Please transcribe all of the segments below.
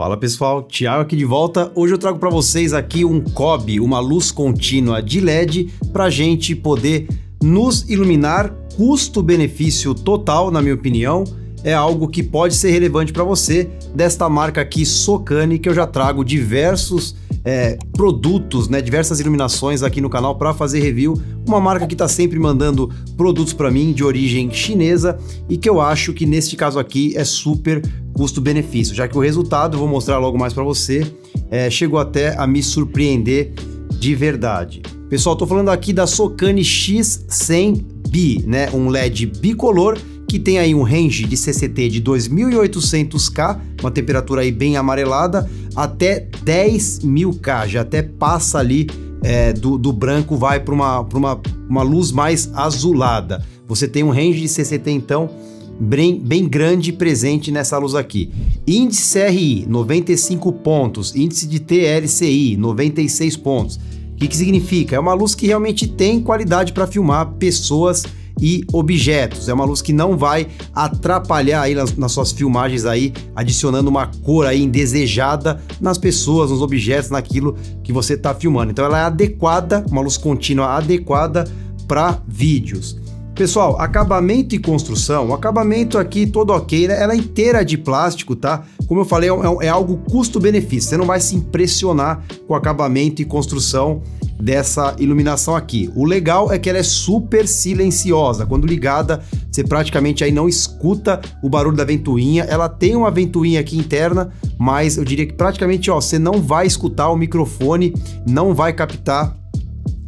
Fala pessoal, Thiago aqui de volta. Hoje eu trago para vocês aqui um COB, uma luz contínua de LED, para gente poder nos iluminar. Custo-benefício total, na minha opinião, é algo que pode ser relevante para você desta marca aqui Socane, que eu já trago diversos é, produtos, né, diversas iluminações aqui no canal para fazer review. Uma marca que está sempre mandando produtos para mim de origem chinesa e que eu acho que neste caso aqui é super custo-benefício, já que o resultado, vou mostrar logo mais para você, é, chegou até a me surpreender de verdade. Pessoal, estou falando aqui da Socane X100B, né, um LED bicolor que tem aí um range de CCT de 2800K, uma temperatura aí bem amarelada, até 10.000K, já até passa ali é, do, do, branco, vai para uma, uma, uma luz mais azulada. Você tem um range de CCT então bem, bem grande presente nessa luz aqui. Índice CRI, 95 pontos. Índice de TLCI, 96 pontos. O que, que significa? É uma luz que realmente tem qualidade para filmar pessoas e objetos. É uma luz que não vai atrapalhar aí nas, nas suas filmagens aí, adicionando uma cor aí indesejada nas pessoas, nos objetos, naquilo que você está filmando. Então ela é adequada, uma luz contínua adequada para vídeos. Pessoal, acabamento e construção, o acabamento aqui todo ok, né? ela é inteira de plástico, tá? Como eu falei, é, é algo custo-benefício, você não vai se impressionar com acabamento e construção dessa iluminação aqui. O legal é que ela é super silenciosa. Quando ligada, você praticamente aí não escuta o barulho da ventoinha. Ela tem uma ventoinha aqui interna, mas eu diria que praticamente, ó, você não vai escutar o microfone, não vai captar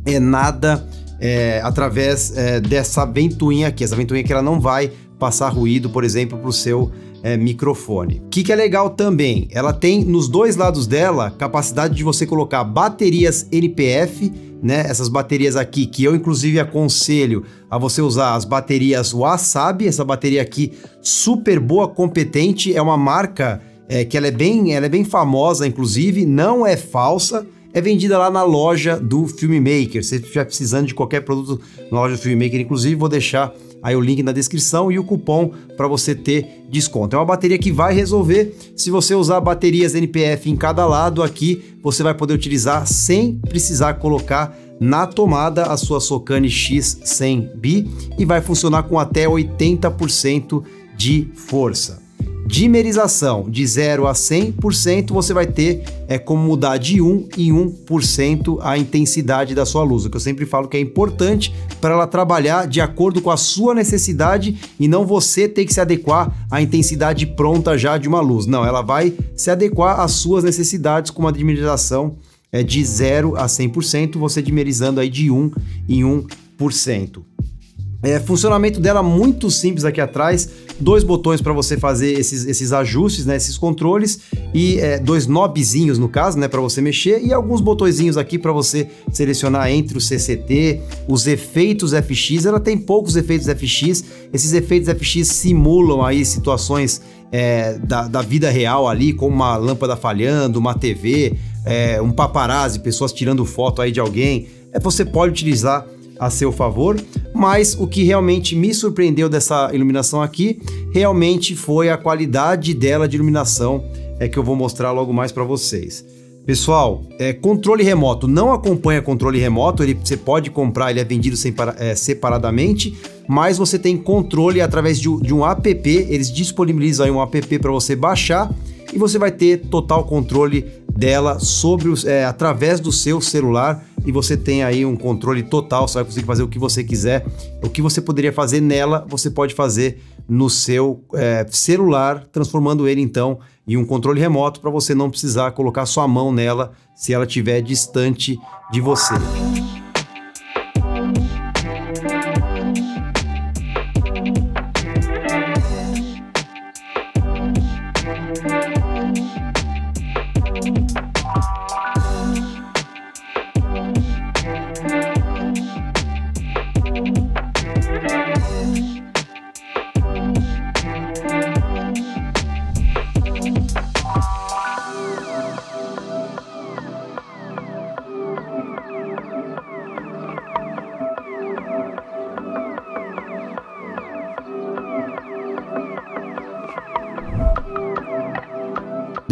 é, nada é, através é, dessa ventoinha aqui. Essa ventoinha que ela não vai passar ruído, por exemplo, para o seu é, microfone. O que, que é legal também? Ela tem nos dois lados dela capacidade de você colocar baterias NPF, né? Essas baterias aqui que eu inclusive aconselho a você usar as baterias Wasabi, essa bateria aqui super boa, competente, é uma marca é, que ela é bem, ela é bem famosa, inclusive, não é falsa é vendida lá na loja do Filmmaker. Se estiver precisando de qualquer produto na loja do Filmmaker, inclusive, vou deixar aí o link na descrição e o cupom para você ter desconto. É uma bateria que vai resolver. Se você usar baterias NPF em cada lado aqui, você vai poder utilizar sem precisar colocar na tomada a sua Socane X100B e vai funcionar com até 80% de força dimerização de 0 a 100%, você vai ter é como mudar de 1 em 1% a intensidade da sua luz. O que eu sempre falo que é importante para ela trabalhar de acordo com a sua necessidade e não você ter que se adequar à intensidade pronta já de uma luz. Não, ela vai se adequar às suas necessidades com uma dimerização é, de 0 a 100%, você dimerizando aí de 1 em 1%. É, funcionamento dela muito simples aqui atrás, dois botões para você fazer esses, esses ajustes, né, esses controles e é, dois knobzinhos no caso, né, para você mexer e alguns botõezinhos aqui para você selecionar entre o CCT, os efeitos FX. Ela tem poucos efeitos FX. Esses efeitos FX simulam aí situações é, da, da, vida real ali, como uma lâmpada falhando, uma TV, é, um paparazzi, pessoas tirando foto aí de alguém. É, você pode utilizar a seu favor, mas o que realmente me surpreendeu dessa iluminação aqui realmente foi a qualidade dela de iluminação, é que eu vou mostrar logo mais para vocês. Pessoal, é, controle remoto não acompanha controle remoto, ele, você pode comprar, ele é vendido é, separadamente, mas você tem controle através de, de um app, eles disponibilizam um app para você baixar e você vai ter total controle dela sobre os, é, através do seu celular e você tem aí um controle total, você vai conseguir fazer o que você quiser. O que você poderia fazer nela, você pode fazer no seu é, celular, transformando ele então em um controle remoto para você não precisar colocar sua mão nela se ela estiver distante de você.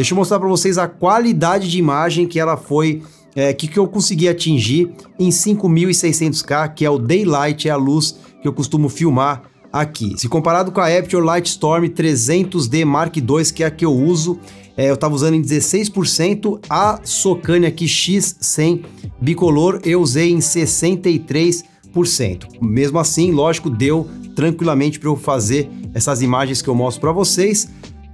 Deixa eu mostrar para vocês a qualidade de imagem que ela foi é, que, que eu consegui atingir em 5600K, que é o daylight, é a luz que eu costumo filmar aqui. Se comparado com a Aperture Lightstorm 300D Mark II, que é a que eu uso, é, eu estava usando em 16%, a Socane aqui X100 bicolor eu usei em 63%. Mesmo assim, lógico, deu tranquilamente para eu fazer essas imagens que eu mostro para vocês.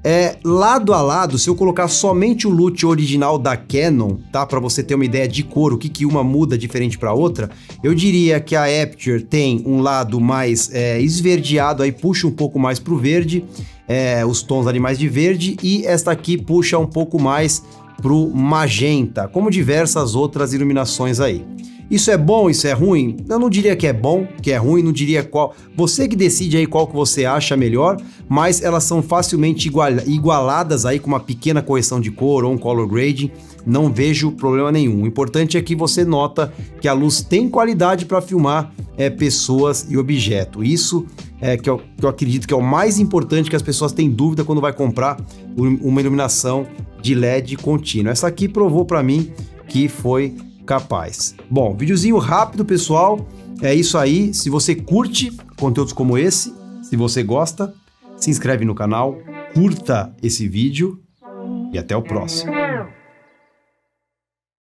É, lado a lado, se eu colocar somente o loot original da Canon, tá? Para você ter uma ideia de cor, o que, que uma muda diferente para outra, eu diria que a Aperture tem um lado mais é, esverdeado, aí puxa um pouco mais pro verde, é, os tons ali mais de verde, e esta aqui puxa um pouco mais pro magenta, como diversas outras iluminações aí. Isso é bom, isso é ruim? Eu não diria que é bom, que é ruim, não diria qual. Você que decide aí qual que você acha melhor, mas elas são facilmente igual, igualadas aí com uma pequena correção de cor ou um color grading. Não vejo problema nenhum. O importante é que você nota que a luz tem qualidade para filmar é, pessoas e objeto. Isso é que eu, que eu acredito que é o mais importante que as pessoas têm dúvida quando vai comprar uma iluminação de LED contínua. Essa aqui provou para mim que foi capaz. Bom, videozinho rápido, pessoal. É isso aí. Se você curte conteúdos como esse, se você gosta, se inscreve no canal, curta esse vídeo e até o próximo.